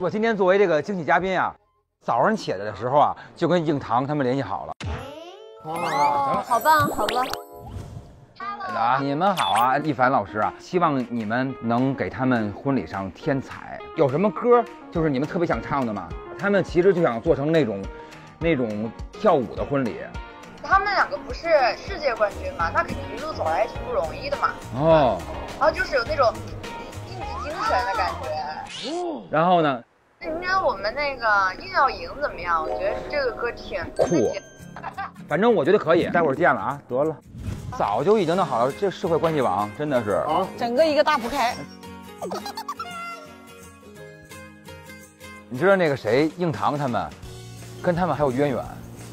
我今天作为这个惊喜嘉宾啊，早上起来的时候啊，就跟硬糖他们联系好了。哦，好棒，好棒。啊，你们好啊，一凡老师啊，希望你们能给他们婚礼上添彩。有什么歌就是你们特别想唱的吗？他们其实就想做成那种，那种跳舞的婚礼。他们两个不是世界冠军嘛，那肯定一路走来也挺不容易的嘛。哦，然后就是有那种竞技精神的感觉。然后呢？我们那个硬要赢怎么样？我觉得这个歌挺酷。反正我觉得可以，待会儿见了啊，得了。早就已经弄好了，这社会关系网真的是啊，整个一个大铺开。你知道那个谁硬糖他们，跟他们还有渊源。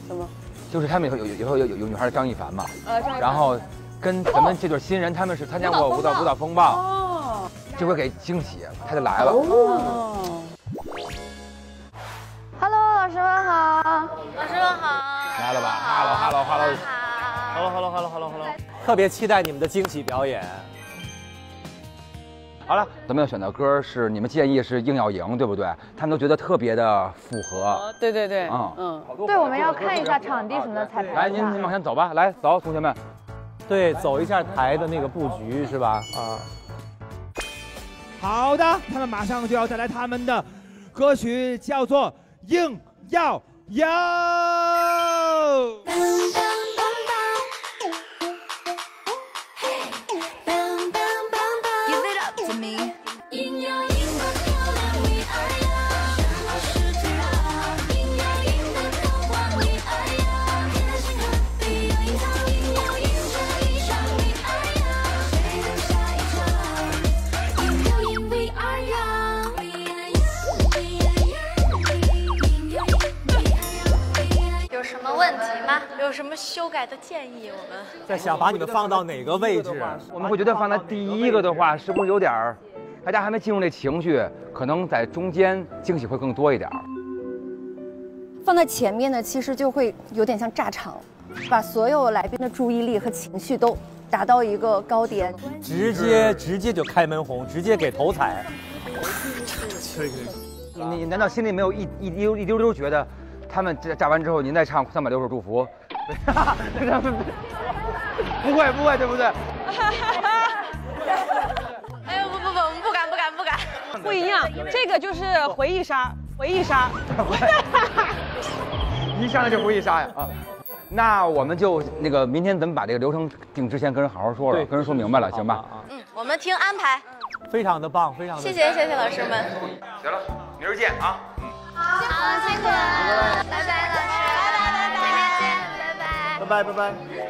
什么？就是他们有有有有有有女孩张一凡嘛，呃，然后跟咱们这对新人，他们是参加过舞蹈舞蹈风暴，哦，这回给惊喜，他就来了。哦。老师们好。老师们好。来了吧？Hello，Hello，Hello。Hello，Hello，Hello，Hello，Hello。特别期待你们的惊喜表演。好了，咱们要选的歌是你们建议是硬要赢，对不对？他们都觉得特别的符合。对对对，嗯嗯，对，我们要看一下场地什么的彩排。来，您您往前走吧，来走，同学们。对，走一下台的那个布局是吧？啊。好的，他们马上就要带来他们的歌曲，叫做《硬要赢》。有什么修改的建议？我们在想把你们放到哪个位置？我们会觉得放在第一个的话，是不是有点儿？大家还没进入那情绪，可能在中间惊喜会更多一点儿。放在前面呢，其实就会有点像炸场，把所有来宾的注意力和情绪都达到一个高点，直接直接就开门红，直接给头彩。你你难道心里没有一一丢一丢丢觉得？他们炸炸完之后，您再唱三百六十祝福，不会不会，对不对？哎呦不不不，我们不敢不敢不敢，不一样，这个就是回忆杀，回忆杀，一上来就回忆杀呀啊！那我们就那个明天咱们把这个流程定之前跟人好好说了，跟人说明白了，行吧？嗯，我们听安排，非常的棒，非常的谢谢谢谢老师们。行了，明儿见啊。了，拜